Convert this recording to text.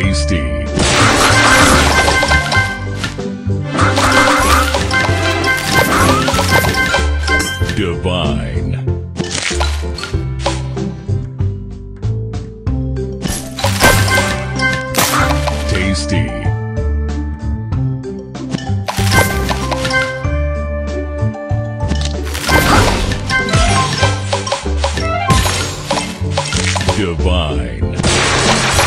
tasty. Divine. Tasty. Divine.